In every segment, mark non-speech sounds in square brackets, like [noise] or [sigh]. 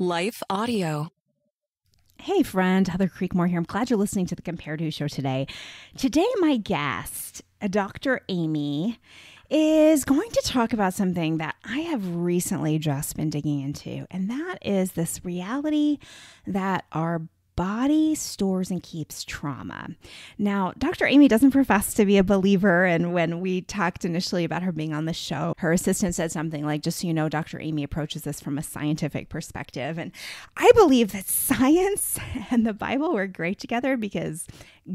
Life Audio. Hey, friend, Heather Creekmore here. I'm glad you're listening to the Compared To show today. Today, my guest, Dr. Aimie, is going to talk about something that I have recently just been digging into, and that is this reality that our body stores and keeps trauma. Now, Dr. Aimie doesn't profess to be a believer. And when we talked initially about her being on the show, her assistant said something like, just so you know, Dr. Aimie approaches this from a scientific perspective. And I believe that [laughs] science and the Bible work great together because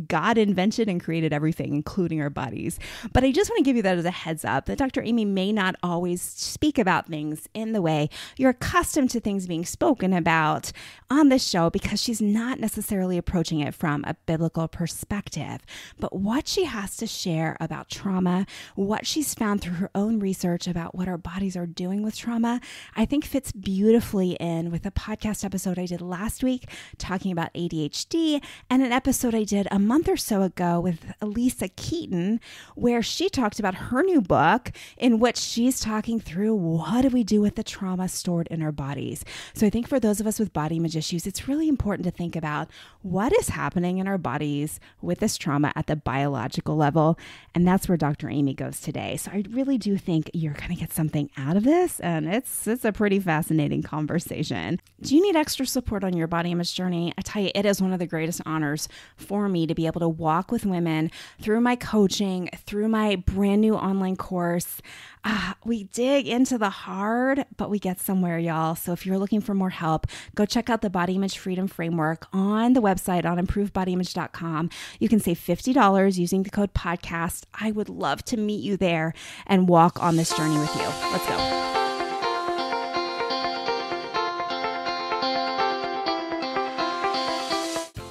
God invented and created everything, including our bodies. But I just want to give you that as a heads up that Dr. Aimie may not always speak about things in the way you're accustomed to things being spoken about on this show because she's not necessarily approaching it from a biblical perspective. But what she has to share about trauma, what she's found through her own research about what our bodies are doing with trauma, I think fits beautifully in with a podcast episode I did last week talking about ADHD and an episode I did a month or so ago with Elisa Keaton, where she talked about her new book in which she's talking through what do we do with the trauma stored in our bodies. So I think for those of us with body image issues, it's really important to think about what is happening in our bodies with this trauma at the biological level. And that's where Dr. Aimie goes today. So I really do think you're going to get something out of this. And it's, it's a pretty fascinating conversation. Do you need extra support on your body image journey? I tell you, it is one of the greatest honors for me to be able to walk with women through my coaching, through my brand new online course. Uh, we dig into the hard, but we get somewhere, y'all. So if you're looking for more help, go check out the Body Image Freedom Framework on the website on improvedbodyimage.com. You can save $50 using the code podcast. I would love to meet you there and walk on this journey with you. Let's go.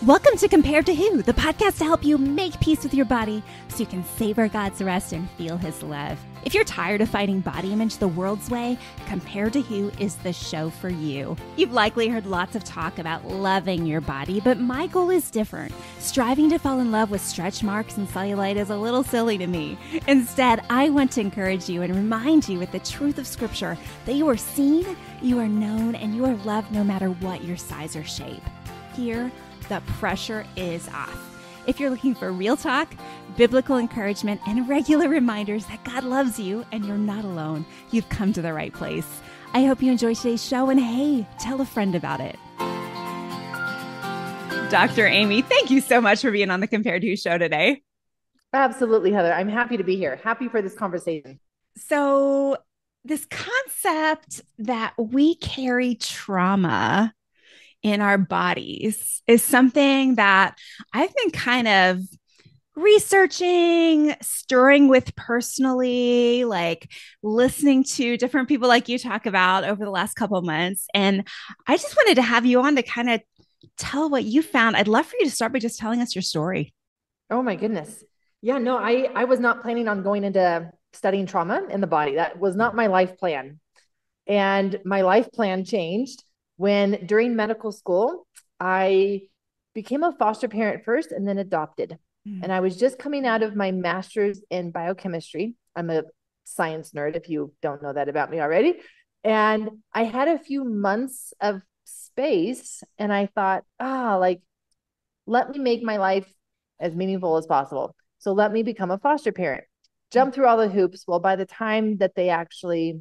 Welcome to Compared to Who, the podcast to help you make peace with your body so you can savor God's rest and feel His love. If you're tired of fighting body image the world's way, Compared to Who is the show for you. You've likely heard lots of talk about loving your body, but my goal is different. Striving to fall in love with stretch marks and cellulite is a little silly to me. Instead, I want to encourage you and remind you with the truth of Scripture that you are seen, you are known, and you are loved no matter what your size or shape. Here, the pressure is off. If you're looking for real talk, biblical encouragement, and regular reminders that God loves you and you're not alone, you've come to the right place. I hope you enjoy today's show and hey, tell a friend about it. Dr. Aimie, thank you so much for being on the Compared to show today. Absolutely, Heather. I'm happy to be here. Happy for this conversation. So, this concept that we carry trauma in our bodies is something that I've been kind of researching, stirring with personally, like listening to different people like you talk about over the last couple months. And I just wanted to have you on to kind of tell what you found. I'd love for you to start by just telling us your story. Oh my goodness. Yeah, no, I I was not planning on going into studying trauma in the body. That was not my life plan. And my life plan changed when during medical school, I became a foster parent first and then adopted. Mm. And I was just coming out of my master's in biochemistry. I'm a science nerd, if you don't know that about me already. And I had a few months of space and I thought, ah, like, let me make my life as meaningful as possible. So let me become a foster parent. Jump through all the hoops. Well, by the time that they actually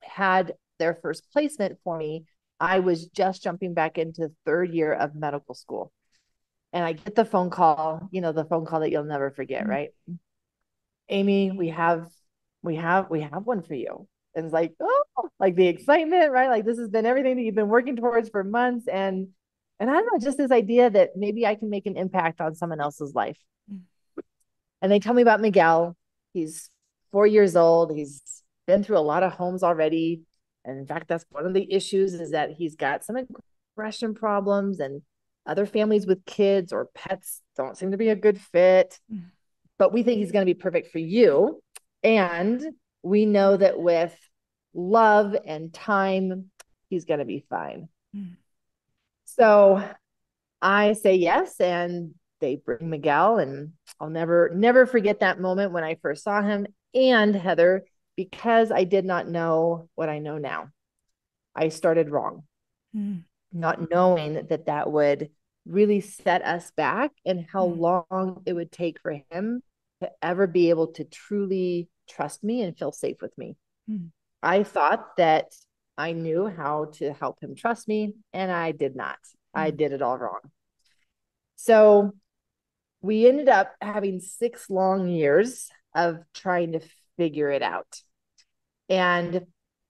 had their first placement for me, I was just jumping back into third year of medical school. And I get the phone call, you know, the phone call that you'll never forget, mm-hmm. right? Aimie, we have we have we have one for you. And it's like, oh, like the excitement, right? Like this has been everything that you've been working towards for months. And and I don't know, just this idea that maybe I can make an impact on someone else's life. Mm-hmm. And they tell me about Miguel. He's four years old. He's been through a lot of homes already. And in fact, that's one of the issues is that he's got some aggression problems and other families with kids or pets don't seem to be a good fit. Mm. But we think he's going to be perfect for you. And we know that with love and time, he's going to be fine. Mm. So I say yes. And they bring Miguel. And I'll never, never forget that moment when I first saw him. And Heather, because I did not know what I know now. I started wrong. mm. not knowing that that would really set us back and how mm. long it would take for him to ever be able to truly trust me and feel safe with me. Mm. I thought that I knew how to help him trust me, and I did not. I mm. did it all wrong. So we ended up having six long years of trying to figure it out. And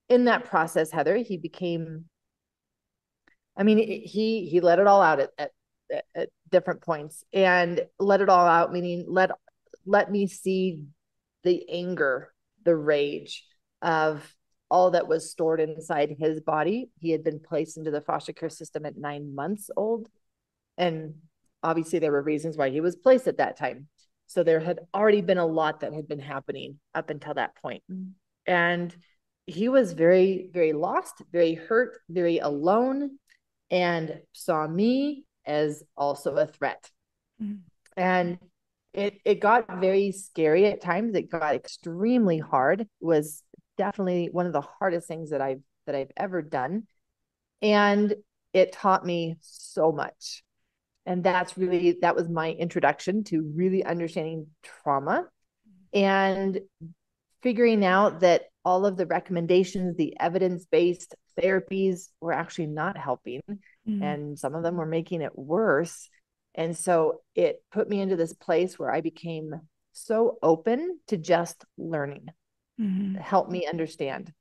in that process, Heather, he became, I mean, he he let it all out at, at, at different points and let it all out, meaning let let me see the anger, the rage of all that was stored inside his body. He had been placed into the foster care system at nine months old. And obviously, there were reasons why he was placed at that time. So there had already been a lot that had been happening up until that point. And he was very, very lost, very hurt, very alone, and saw me as also a threat. Mm-hmm. And it it got very scary at times. It got extremely hard. It was definitely one of the hardest things that I've that I've ever done. And it taught me so much. And that's really that was my introduction to really understanding trauma and figuring out that all of the recommendations, the evidence-based therapies were actually not helping mm-hmm. and some of them were making it worse. And so it put me into this place where I became so open to just learning mm-hmm. help me understand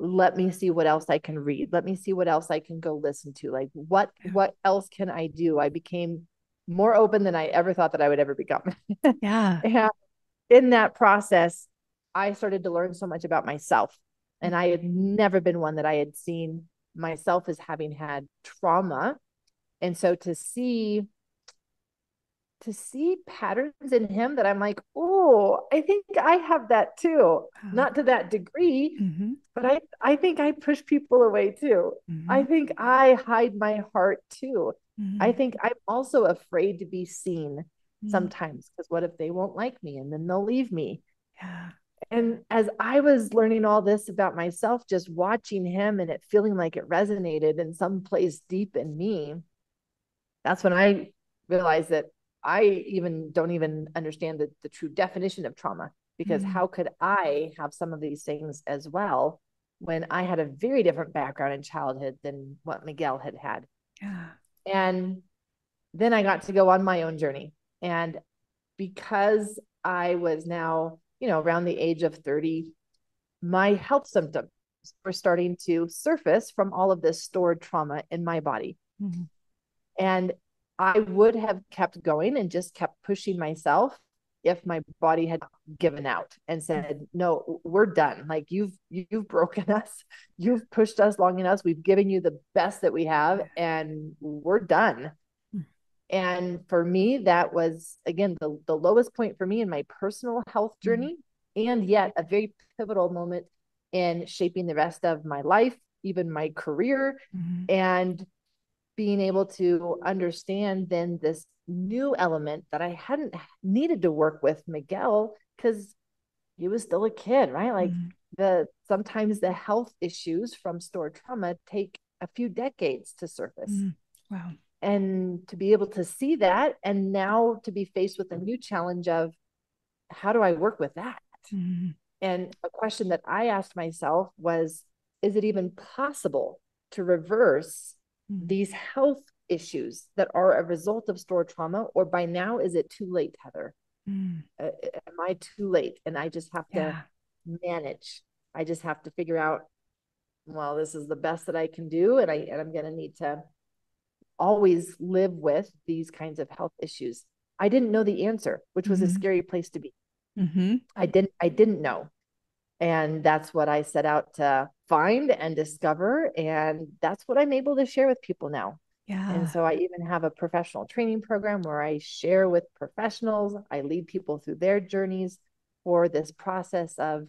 let me see what else i can read. Let me see what else i can go listen to. Like what what else can i do? I became more open than i ever thought that i would ever become. [laughs] Yeah. And in that process i started to learn so much about myself. And i had never been one that i had seen myself as having had trauma. And so to see to see patterns in him that I'm like, oh, I think I have that too. Not to that degree, mm-hmm. but I I think I push people away too. Mm-hmm. I think I hide my heart too. Mm-hmm. I think I'm also afraid to be seen mm-hmm. sometimes because what if they won't like me and then they'll leave me? Yeah. And as I was learning all this about myself, just watching him and it feeling like it resonated in some place deep in me, that's when I realized that I even don't even understand the, the true definition of trauma because mm-hmm. how could I have some of these things as well when I had a very different background in childhood than what Miguel had had? Yeah. And then I got to go on my own journey. And because I was now, you know, around the age of 30, my health symptoms were starting to surface from all of this stored trauma in my body. Mm-hmm. And I would have kept going and just kept pushing myself if my body had given out and said no we're done like you've you've broken [laughs] us you've pushed us long enough we've given you the best that we have and we're done and for me that was again the, the lowest point for me in my personal health hmm. journey mm-hmm. and yet a very pivotal moment in shaping the rest of my life even my career mm-hmm. and being able to understand then this new element that I hadn't needed to work with Miguel because he was still a kid, right? Like mm-hmm. the sometimes the health issues from stored trauma take a few decades to surface. Mm-hmm. Wow. And to be able to see that and now to be faced with a new challenge of how do I work with that? Mm-hmm. And a question that I asked myself was is it even possible to reverse. These health issues that are a result of stored trauma or by now is it too late heather? Mm. uh, am i too late? And i just have to manage. I just have to figure out well this is the best that i can do and i and i'm going to need to always live with these kinds of health issues. I didn't know the answer which was mm-hmm. a scary place to be. Mm-hmm. i didn't i didn't know and that's what I set out to find and discover. And that's what I'm able to share with people now. Yeah. And so I even have a professional training program where I share with professionals, I lead people through their journeys for this process of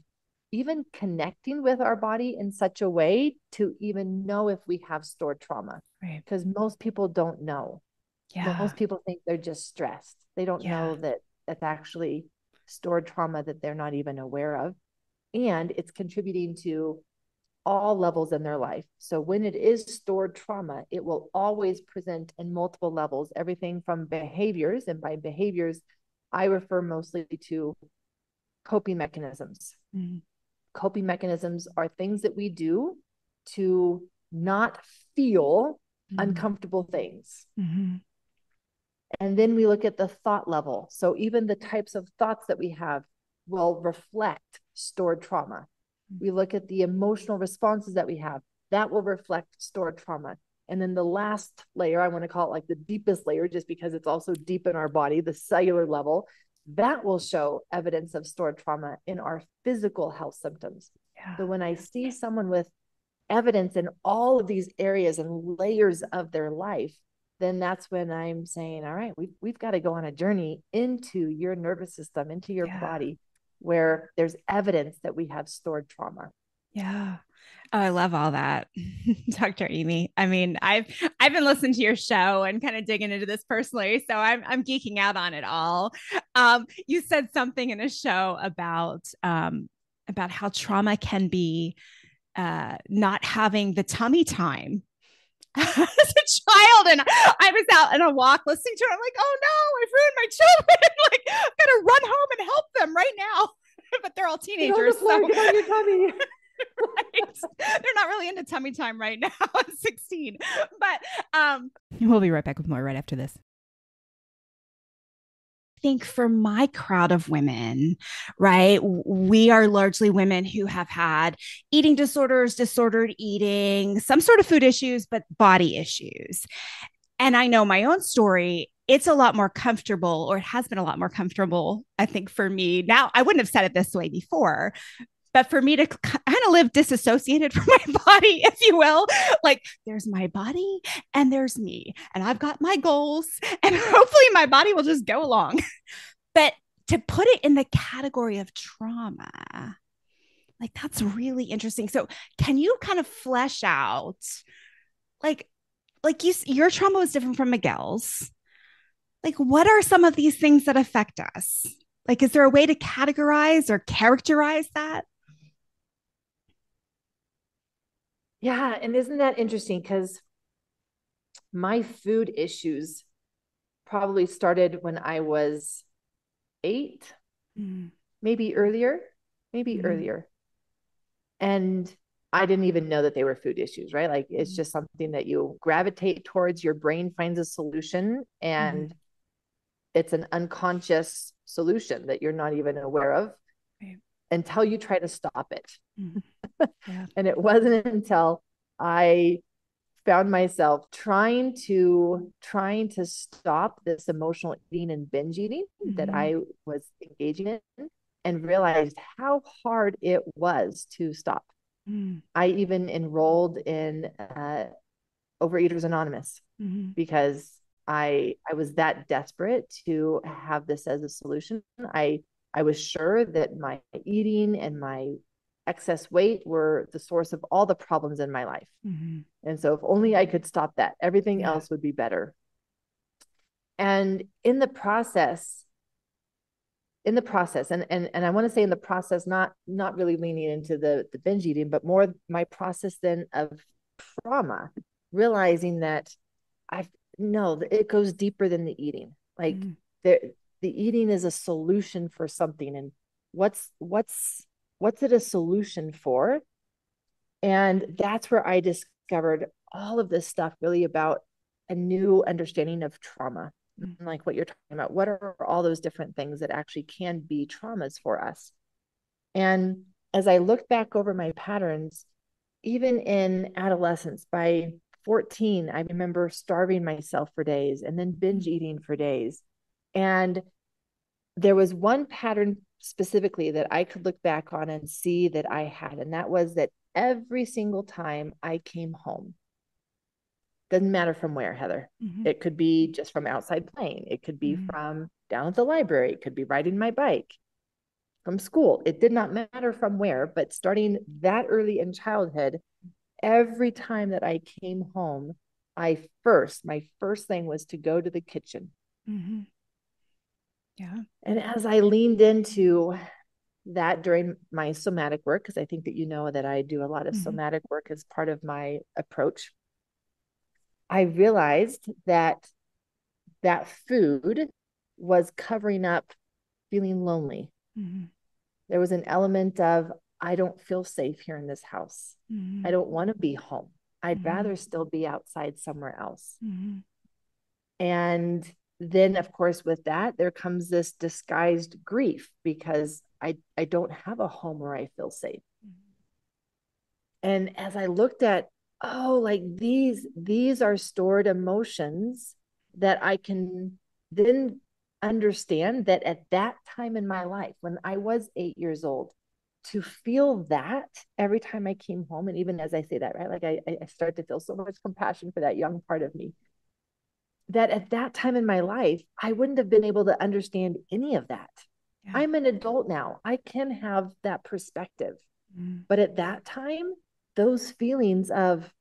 even connecting with our body in such a way to even know if we have stored trauma. Right. Because most people don't know. Yeah. Most people think they're just stressed. They don't yeah. know that it's actually stored trauma that they're not even aware of and it's contributing to all levels in their life. So when it is stored trauma, it will always present in multiple levels, everything from behaviors. And by behaviors, I refer mostly to coping mechanisms. Mm-hmm. Coping mechanisms are things that we do to not feel mm-hmm. uncomfortable things. Mm-hmm. And then we look at the thought level. So even the types of thoughts that we have will reflect stored trauma. Mm-hmm. We look at the emotional responses that we have, that will reflect stored trauma. And then the last layer, I want to call it like the deepest layer, just because it's also deep in our body, the cellular level, that will show evidence of stored trauma in our physical health symptoms. Yeah. So when I see someone with evidence in all of these areas and layers of their life, then that's when I'm saying, all right, we've, we've got to go on a journey into your nervous system, into your yeah. body, where there's evidence that we have stored trauma. Yeah. Oh, I love all that, [laughs] Dr. Aimie. I mean, I've I've been listening to your show and kind of digging into this personally, so I'm I'm geeking out on it all. Um, you said something in a show about um, about how trauma can be uh, not having the tummy time [laughs] as a child and I was out on a walk listening to it. I'm like, oh no, I've ruined my children. [laughs] like, I'm gonna run home and help them right now. [laughs] but they're all teenagers. Get on, the floor, so. get on your tummy. right. They're not really into tummy time right now at 16. But um we'll be right back with more right after this think for my crowd of women, right, we are largely women who have had eating disorders, disordered eating, some sort of food issues, but body issues. And I know my own story, it's a lot more comfortable, or it has been a lot more comfortable, I think, for me. Now, I wouldn't have said it this way before, but for me to kind of live disassociated [laughs] from my body, if you will, like there's my body and there's me, and I've got my goals, [laughs] and hopefully my body will just go along. [laughs] but to put it in the category of trauma, like that's really interesting. So, can you kind of flesh out, like, like you, your trauma was different from Miguel's. Like, what are some of these things that affect us? Like, is there a way to categorize or characterize that? Yeah. And isn't that interesting? Because my food issues probably started when I was eight, mm. maybe earlier, maybe mm. earlier. And I didn't even know that they were food issues, right? Like it's mm. just something that you gravitate towards, your brain finds a solution, and mm. it's an unconscious solution that you're not even aware of right. Until you try to stop it. Mm. [laughs] Yeah. and it wasn't until I found myself trying to trying to stop this emotional eating and binge eating mm-hmm. that I was engaging in and realized how hard it was to stop. Mm. I even enrolled in uh, Overeaters Anonymous mm-hmm. because I I was that desperate to have this as a solution. I I was sure that my eating and my excess weight were the source of all the problems in my life. Mm-hmm. And so, if only I could stop that, everything yeah. else would be better. And in the process, in the process, and and and I want to say in the process, not not really leaning into the the binge eating, but more my process then of trauma, realizing that I've no, it goes deeper than the eating. Like mm-hmm. there, the eating is a solution for something, and what's what's what's it a solution for? And that's where i discovered all of this stuff really about a new understanding of trauma mm-hmm. like what you're talking about. What are all those different things that actually can be traumas for us? And as i look back over my patterns even in adolescence by 14 i remember starving myself for days and then binge eating for days and there was one pattern specifically that I could look back on and see that I had. And that was that every single time I came home, doesn't matter from where, Heather. Mm-hmm. It could be just from outside playing, it could be mm-hmm. from down at the library, it could be riding my bike from school. It did not matter from where, but starting that early in childhood, every time that I came home, I first, my first thing was to go to the kitchen. Mm-hmm. Yeah. And as I leaned into that during my somatic work, because I think that you know that I do a lot of Mhm. somatic work as part of my approach, I realized that that food was covering up feeling lonely. Mhm. There was an element of, I don't feel safe here in this house. Mhm. I don't want to be home. I'd Mhm. rather still be outside somewhere else. Mhm. And then, of course, with that, there comes this disguised grief because I, I don't have a home where I feel safe. And as I looked at, oh, like these, these are stored emotions that I can then understand that at that time in my life, when I was eight years old, to feel that every time I came home, and even as I say that, right, like I, I start to feel so much compassion for that young part of me. That at that time in my life, I wouldn't have been able to understand any of that. Yeah. I'm an adult now. I can have that perspective. Mhm. But at that time, those feelings of,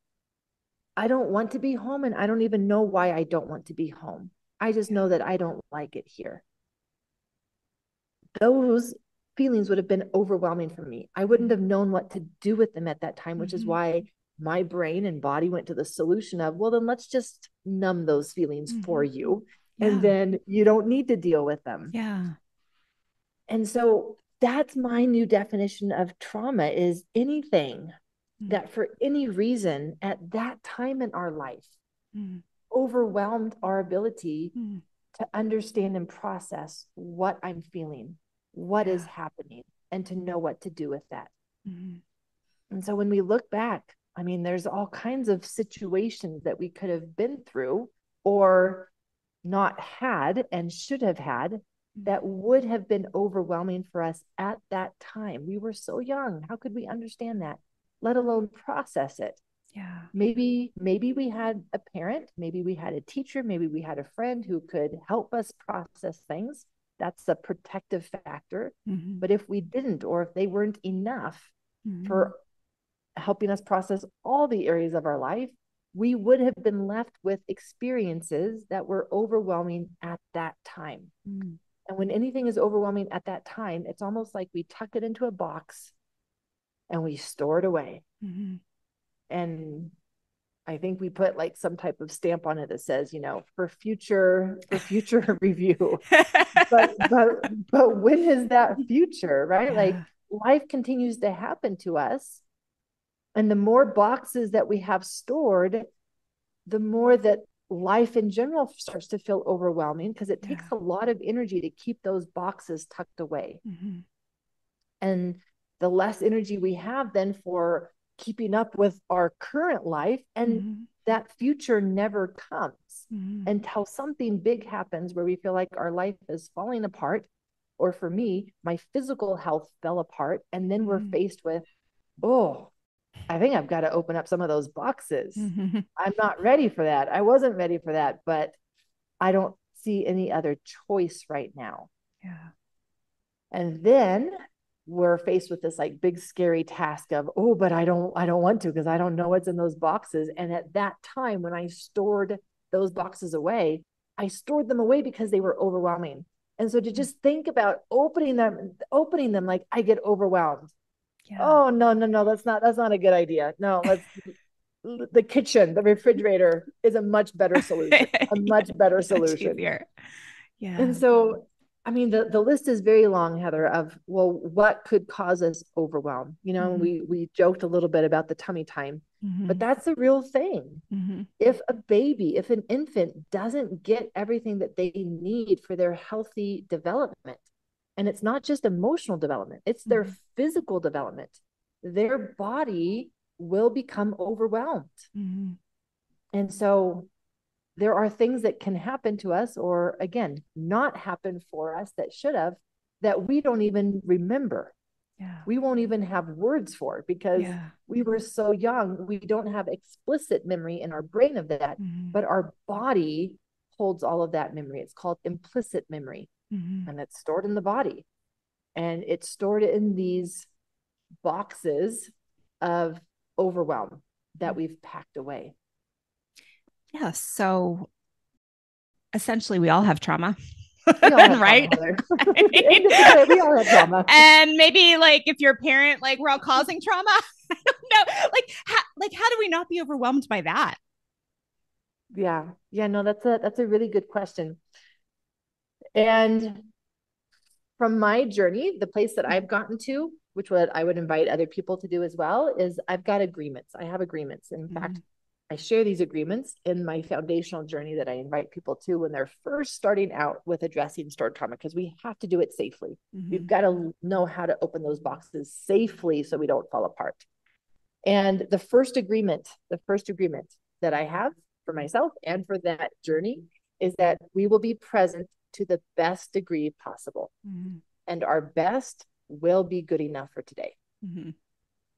I don't want to be home and I don't even know why I don't want to be home. I just know that I don't like it here. Those feelings would have been overwhelming for me. I wouldn't have known what to do with them at that time, which is Mhm. why my brain and body went to the solution of, well, then let's just numb those feelings for you. Yeah. And then you don't need to deal with them. yeah. And so that's my new definition of trauma is anything Mm. that for any reason at that time in our life Mhm. overwhelmed our ability Mhm. to understand and process what I'm feeling, what is Yeah. happening, and to know what to do with that. Mhm. And so when we look back, I mean, there's all kinds of situations that we could have been through or not had and should have had that would have been overwhelming for us at that time. We were so young. How could we understand that, let alone process it? Yeah. Maybe, maybe we had a parent, maybe we had a teacher, maybe we had a friend who could help us process things. That's a protective factor. Mhm. But if we didn't, or if they weren't enough Mhm. for helping us process all the areas of our life, we would have been left with experiences that were overwhelming at that time. Mhm. And when anything is overwhelming at that time, it's almost like we tuck it into a box and we store it away. Mhm. And I think we put like some type of stamp on it that says, you know, for future for future [laughs] review. But [laughs] but but when is that future, right? Like life continues to happen to us. And the more boxes that we have stored, the more that life in general starts to feel overwhelming because it takes Yeah. a lot of energy to keep those boxes tucked away. Mhm. And the less energy we have then for keeping up with our current life, and Mhm. that future never comes Mhm. until something big happens where we feel like our life is falling apart. Or for me, my physical health fell apart. And then we're Mhm. faced with, oh, I think I've got to open up some of those boxes. Mhm. [laughs] I'm not ready for that. I wasn't ready for that, but I don't see any other choice right now. Yeah. And then we're faced with this like big scary task of, oh, but I don't I don't want to because I don't know what's in those boxes. And at that time when I stored those boxes away, I stored them away because they were overwhelming. And so to just think about opening them, opening them like I get overwhelmed. Yeah. Oh no, no, no, that's not that's not a good idea. No, let's the kitchen, the refrigerator is a much better solution. [laughs] A much better solution. easier. Yeah. And so, I mean, the, the list is very long, Heather, of well, what could cause us overwhelm? You know, Mhm. we we joked a little bit about the tummy time, but Mhm. that's the real thing. Mhm. If a baby, if an infant doesn't get everything that they need for their healthy development, and it's not just emotional development, it's their Mhm. physical development, their body will become overwhelmed. Mhm. And so there are things that can happen to us, or again, not happen for us that should have, that we don't even remember. Yeah. We won't even have words for because Yeah. we were so young. We don't have explicit memory in our brain of that, Mhm. but our body holds all of that memory. It's called implicit memory, Mhm. and it's stored in the body. And it's stored in these boxes of overwhelm that we've packed away. Yeah. So essentially, we all have trauma. [laughs] right? [laughs] [laughs] we all have trauma. And maybe like if you're a parent, like we're all causing trauma. I don't know. Like, how, like how do we not be overwhelmed by that? Yeah, yeah, no, that's a that's a really good question. And from my journey, the place that I've gotten to, which what I would invite other people to do as well, is I've got agreements. I have agreements. In mm-hmm. fact, I share these agreements in my foundational journey that I invite people to when they're first starting out with addressing stored trauma because we have to do it safely. Mm-hmm. We've got to know how to open those boxes safely so we don't fall apart. And the first agreement, the first agreement that I have for myself and for that journey is that we will be present to the best degree possible. Mm-hmm. And our best will be good enough for today. Mm-hmm.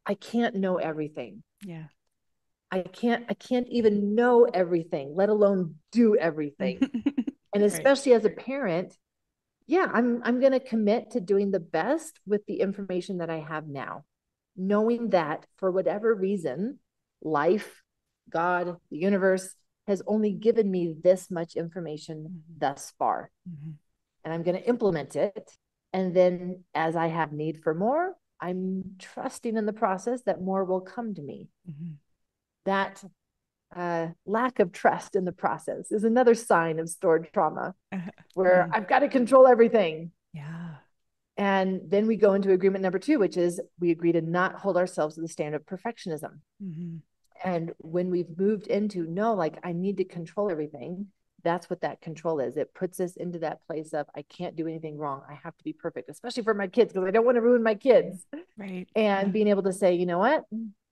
I can't know everything. Yeah. I can't I can't even know everything, let alone do everything. [laughs] and especially right. as a parent, yeah, I'm I'm going to commit to doing the best with the information that I have now, knowing that for whatever reason, life, God, the universe has only given me this much information mm-hmm. thus far. Mm-hmm. And I'm going to implement it. And then as I have need for more, I'm trusting in the process that more will come to me. Mm-hmm. That uh, lack of trust in the process is another sign of stored trauma [laughs] where I've got to control everything. Yeah. And then we go into agreement number two, which is we agree to not hold ourselves to the standard of perfectionism. And when we've moved into no, like I need to control everything, that's what that control is. It puts us into that place of I can't do anything wrong. I have to be perfect, especially for my kids, because I don't want to ruin my kids. Right. And being able to say, you know what?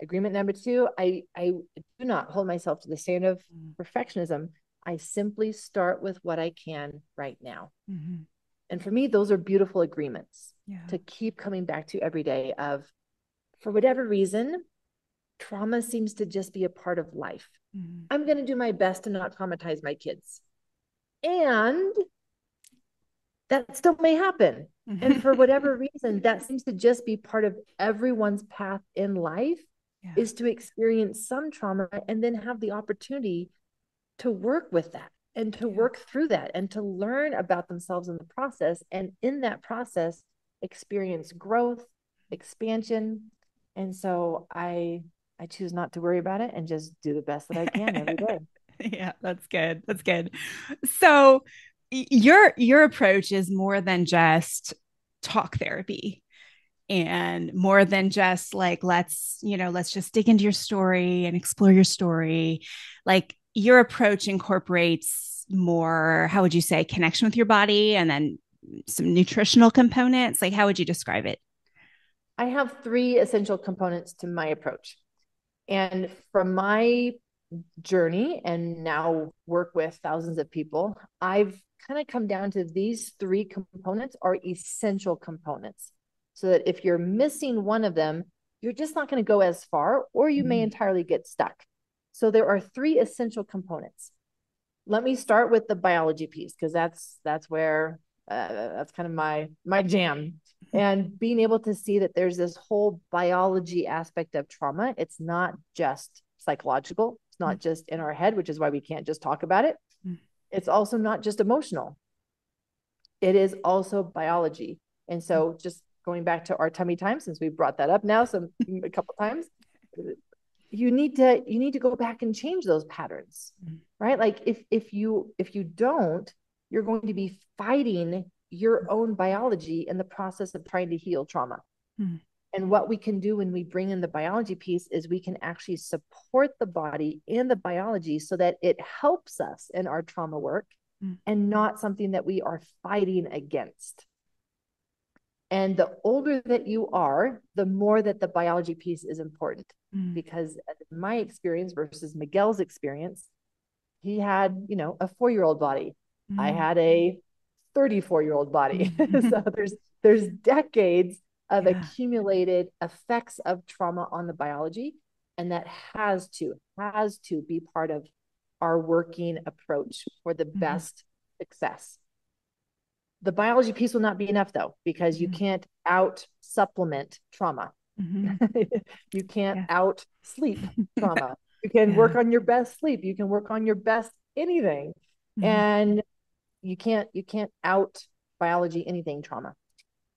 Agreement number two, I I do not hold myself to the standard of mm. perfectionism. I simply start with what I can right now. Mm-hmm. And for me, those are beautiful agreements yeah. to keep coming back to every day of for whatever reason, trauma seems to just be a part of life. Mm-hmm. I'm going to do my best to not traumatize my kids. And that still may happen. Mm-hmm. And for whatever reason, that seems to just be part of everyone's path in life yeah. is to experience some trauma and then have the opportunity to work with that and to yeah. work through that and to learn about themselves in the process. And in that process, experience growth, expansion. And so I I choose not to worry about it and just do the best that I can every day. [laughs] yeah, that's good. That's good. So your your approach is more than just talk therapy and more than just like let's you know let's just dig into your story and explore your story like your approach incorporates more how would you say connection with your body and then some nutritional components like how would you describe it i have three essential components to my approach and from my journey and now work with thousands of people, I've kind of come down to these three components are essential components. So that if you're missing one of them, you're just not going to go as far, or you mm may entirely get stuck. So there are three essential components. Let me start with the biology piece because that's that's where uh, that's kind of my my jam and being able to see that there's this whole biology aspect of trauma it's not just psychological it's not mm. just in our head which is why we can't just talk about it mm. it's also not just emotional it is also biology and so mm. just going back to our tummy time since we brought that up now some [laughs] a couple times you need to you need to go back and change those patterns right like if if you if you don't you're going to be fighting your own biology in the process of trying to heal trauma. Hmm. And what we can do when we bring in the biology piece is we can actually support the body and the biology so that it helps us in our trauma work hmm. and not something that we are fighting against. And the older that you are, the more that the biology piece is important. Mm. Because my experience versus Miguel's experience, he had, you know, a four year old body. Mm. I had a 34 year old body. Mm-hmm. [laughs] so there's there's decades of yeah. accumulated effects of trauma on the biology and that has to has to be part of our working approach for the mm-hmm. best success the biology piece will not be enough though because mm-hmm. you can't out supplement trauma mm-hmm. [laughs] you can't yeah. out sleep [laughs] trauma you can yeah. work on your best sleep you can work on your best anything mm-hmm. and you can't you can't out biology anything trauma.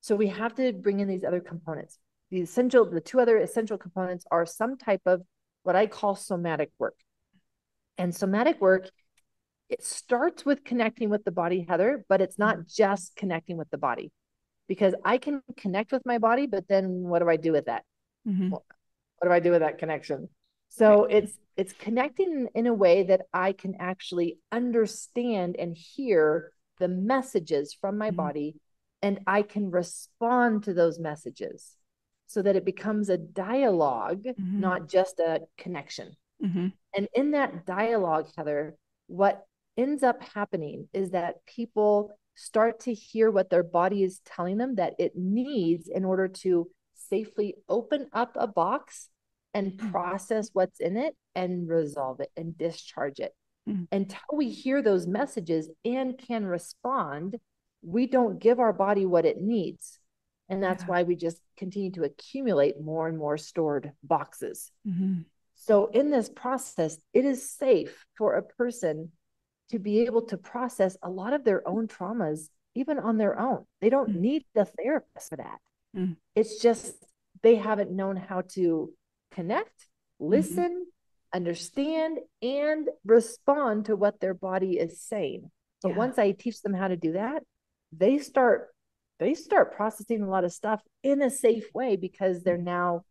So we have to bring in these other components. The essential, the two other essential components are some type of what I call somatic work. And somatic work, it starts with connecting with the body, Heather, but it's not just connecting with the body because I can connect with my body, but then what do I do with that? Mm-hmm. What do I do with that connection? So right. it's it's connecting in a way that I can actually understand and hear the messages from my mm-hmm. body and I can respond to those messages so that it becomes a dialog mm-hmm. not just a connection. Mm-hmm. And in that dialogue, Heather, what ends up happening is that people start to hear what their body is telling them that it needs in order to safely open up a box and mm. process what's in it and resolve it and discharge it. Mm-hmm. Until we hear those messages and can respond, we don't give our body what it needs. And that's yeah. why we just continue to accumulate more and more stored boxes. Mm-hmm. So, in this process, it is safe for a person to be able to process a lot of their own traumas, even on their own. They don't mm-hmm. need the therapist for that. Mm-hmm. It's just they haven't known how to connect, mm-hmm. listen, mm-hmm. understand, and respond to what their body is saying. But yeah. once I teach them how to do that, they start they start processing a lot of stuff in a safe way because they're now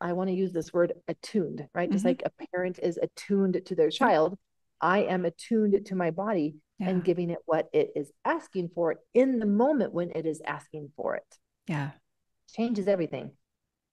I want to use this word attuned, right? Mm-hmm. Just like a parent is attuned to their child, I am attuned to my body yeah. and giving it what it is asking for in the moment when it is asking for it. Yeah. Changes everything.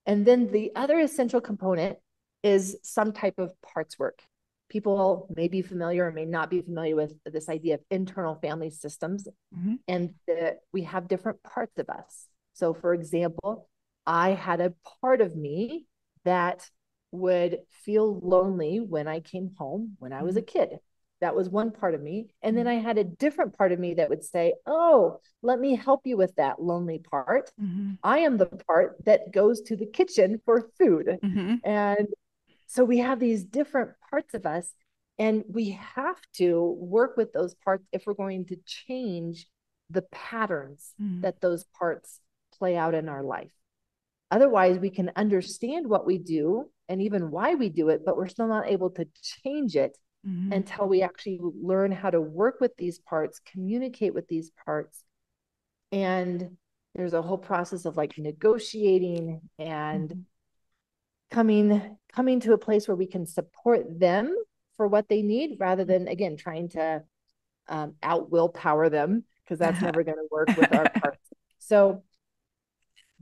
And then the other essential component is some type of parts work. People may be familiar or may not be familiar with this idea of internal family systems, mm-hmm. and that we have different parts of us. So, for example, I had a part of me that would feel lonely when I came home when I was a mm-hmm. kid. That was one part of me. And then mm-hmm. I had a different part of me that would say, Oh, let me help you with that lonely part. Mm-hmm. I am the part that goes to the kitchen for food. Mm-hmm. And so we have these different parts of us, and we have to work with those parts if we're going to change the patterns mm-hmm. that those parts play out in our life. Otherwise, we can understand what we do and even why we do it, but we're still not able to change it mm-hmm. until we actually learn how to work with these parts, communicate with these parts. And there's a whole process of like negotiating and mm-hmm. coming coming to a place where we can support them for what they need rather than again trying to um, out willpower them because that's [laughs] never going to work with our parts. So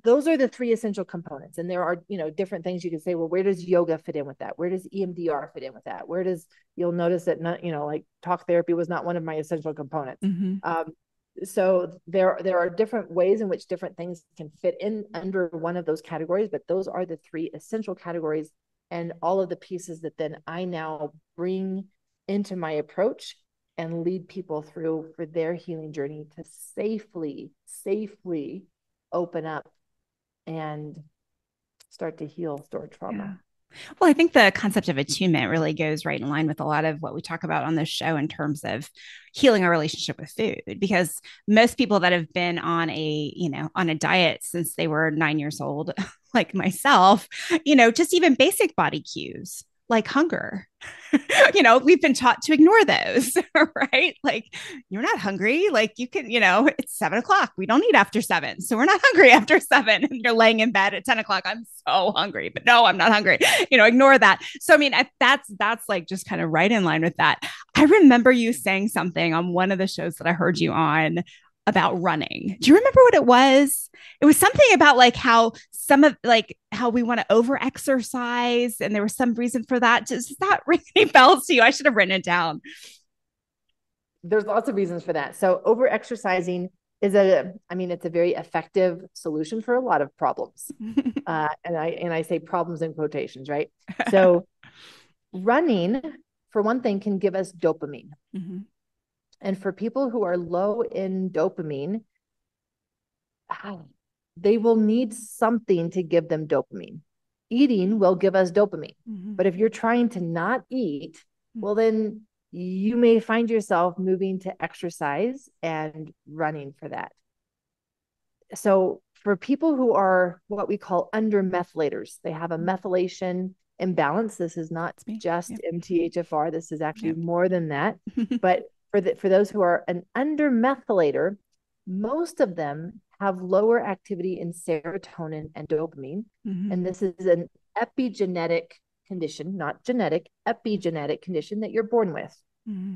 those are the three essential components and there are you know different things you can say well where does yoga fit in with that? Where does emdr fit in with that? Where does you'll notice that not you know like talk therapy was not one of my essential components. Mm-hmm. um, so there there are different ways in which different things can fit in under one of those categories but those are the three essential categories and all of the pieces that then i now bring into my approach and lead people through for their healing journey to safely safely open up and start to heal stored trauma. Yeah. Well, I think the concept of attunement really goes right in line with a lot of what we talk about on this show in terms of healing our relationship with food because most people that have been on a, you know, on a diet since they were 9 years old [laughs] like myself, you know, just even basic body cues like hunger. [laughs] you know, we've been taught to ignore those, [laughs] right? Like, you're not hungry. Like, you can, you know, it's seven o'clock. We don't eat after seven. So we're not [laughs] hungry after seven. And you're laying in bed at 10 o'clock. I'm so hungry, but no, I'm not hungry. You know, ignore that. So, I mean, that's, that's like just kind of right in line with that. I remember you saying something on one of the shows that I heard you on about running. Do you remember what it was? It was something about like how some of like how we want to over exercise and there was some reason for that. Does that [laughs] ring any bells to you? I should have written it down. There's lots of reasons for that. So over exercising is a I mean it's a very effective solution for a lot of problems. [laughs] uh, and I and I say problems in quotations, right? So [laughs] running for one thing can give us dopamine. Mm-hmm. And for people who are low in dopamine, they will need something to give them dopamine. Eating will give us dopamine. Mm-hmm. But if you're trying to not eat, mm-hmm. well, then you may find yourself moving to exercise and running for that. So, for people who are what we call under methylators, they have a mm-hmm. methylation imbalance. This is not just yep. MTHFR. This is actually yep. more than that. [laughs] but for the, for those who are an under methylator, most of them have lower activity in serotonin and dopamine. Mm-hmm. And this is an epigenetic condition, not genetic, epigenetic condition that you're born with. Mm-hmm.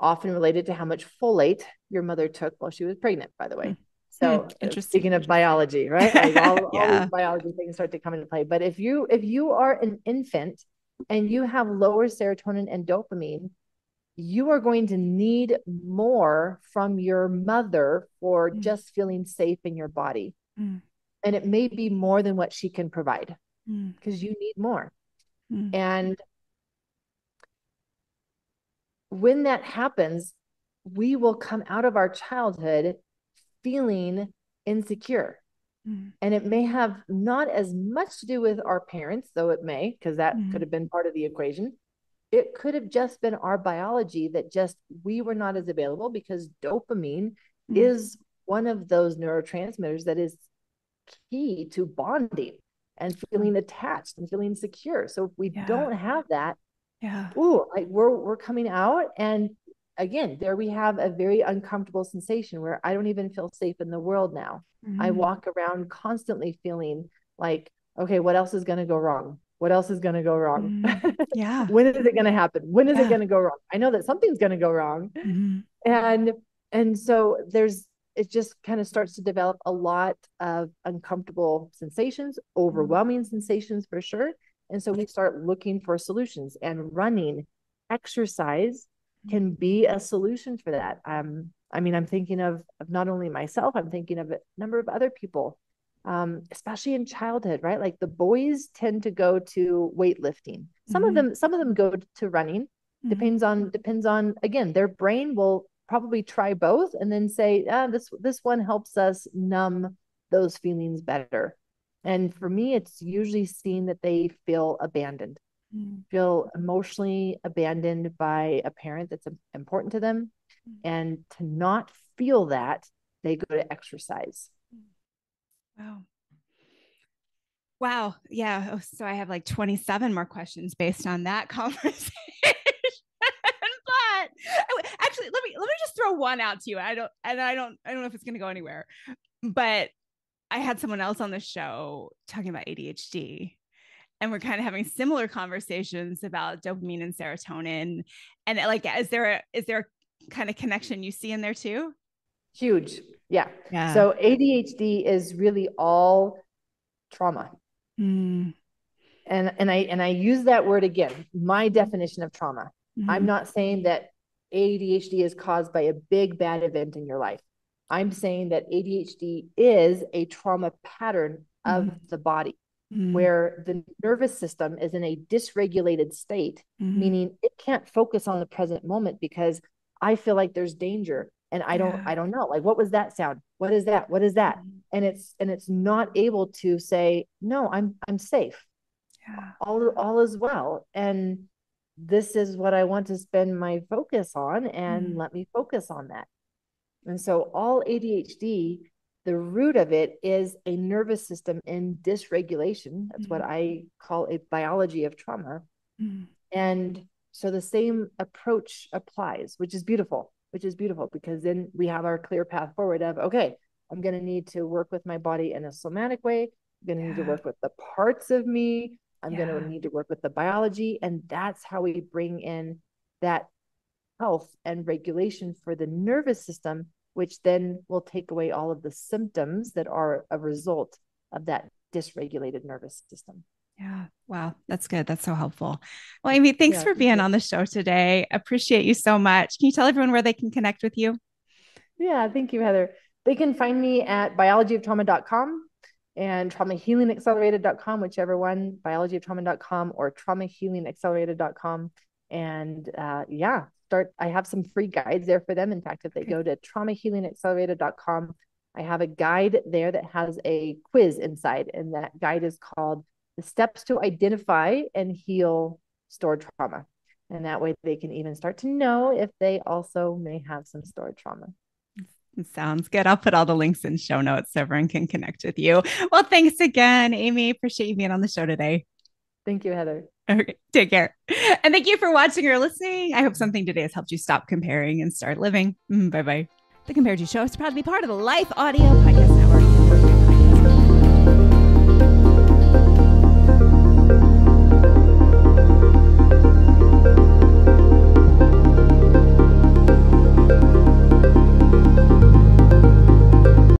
Often related to how much folate your mother took while she was pregnant, by the way. Mm-hmm. So interesting. speaking of biology, right? Like all, yeah. [laughs] all these biology things start to come into play. But if you if you are an infant and you have lower serotonin and dopamine, you are going to need more from your mother for mm. just feeling safe in your body. Mm. And it may be more than what she can provide because mm. you need more. Mm. And when that happens, we will come out of our childhood feeling insecure. Mm. And it may have not as much to do with our parents, though it may, because that mm. could have been part of the equation. It could have just been our biology that just we were not as available because dopamine mm. is one of those neurotransmitters that is key to bonding and feeling attached and feeling secure. So if we yeah. don't have that, yeah, ooh, like we're we're coming out and again, there we have a very uncomfortable sensation where I don't even feel safe in the world now. Mm-hmm. I walk around constantly feeling like, okay, what else is going to go wrong? What else is going to go wrong? Mm-hmm. [laughs] Yeah. when is it going to happen? When is yeah. it going to go wrong? I know that something's going to go wrong. Mm-hmm. And and so there's it just kind of starts to develop a lot of uncomfortable sensations, mm-hmm. overwhelming sensations for sure. And so we start looking for solutions and running, exercise, can be a solution for that. Um, I mean, I'm thinking of, of not only myself, I'm thinking of a number of other people, um, especially in childhood, right? Like the boys tend to go to weightlifting. Some mm-hmm. of them, some of them go to running. Mm-hmm. Depends on depends on again, their brain will probably try both and then say, ah, this this one helps us numb those feelings better. And for me, it's usually seen that they feel abandoned mm. feel emotionally abandoned by a parent that's important to them. Mm. And to not feel that, they go to exercise. Wow. Wow. Yeah. Oh, so I have like 27 more questions based on that [laughs] conversation. but oh, actually, let me let me just throw one out to you. I don't and I don't I don't know if it's gonna go anywhere. But I had someone else on the show talking about ADHD and we're kind of having similar conversations about dopamine and serotonin and like is there a is there a kind of connection you see in there too huge yeah, yeah. so adhd is really all trauma mm. and and i and i use that word again my definition of trauma mm-hmm. i'm not saying that adhd is caused by a big bad event in your life i'm saying that adhd is a trauma pattern of mm. the body mm. where the nervous system is in a dysregulated state, mm. meaning it can't focus on the present moment because I feel like there's danger and I don't yeah. I don't know like what was that sound? What is that? What is that? Mm. And it's and it's not able to say no, I'm I'm safe. Yeah. All all is well and this is what I want to spend my focus on and mm. let me focus on that. And so all ADHD the root of it is a nervous system in dysregulation. That's mm-hmm. what I call a biology of trauma. Mm-hmm. And so the same approach applies, which is beautiful, which is beautiful because then we have our clear path forward of, okay, I'm going to need to work with my body in a somatic way. I'm going to yeah. need to work with the parts of me. I'm yeah. going to need to work with the biology. And that's how we bring in that health and regulation for the nervous system which then will take away all of the symptoms that are a result of that dysregulated nervous system. Yeah. Wow. That's good. That's so helpful. Well, Aimie, thanks yeah, for being on the show today. Appreciate you so much. Can you tell everyone where they can connect with you? Yeah. Thank you, Heather. They can find me at biologyoftrauma.com and traumahealingaccelerated.com, whichever one, biologyoftrauma.com or traumahealingaccelerated.com. And uh, yeah, start i have some free guides there for them in fact if they go to traumahealingaccelerated.com i have a guide there that has a quiz inside and that guide is called the steps to identify and heal stored trauma And that way they can even start to know if they also may have some stored trauma. Sounds good. I'll put all the links in show notes so everyone can connect with you. Well, thanks again, Aimie. Appreciate you being on the show today. Thank you, Heather. Okay, take care. And thank you for watching or listening. I hope something today has helped you stop comparing and start living. Mm, bye bye. The Compared to Show is proud to be part of the Life Audio Podcast Network.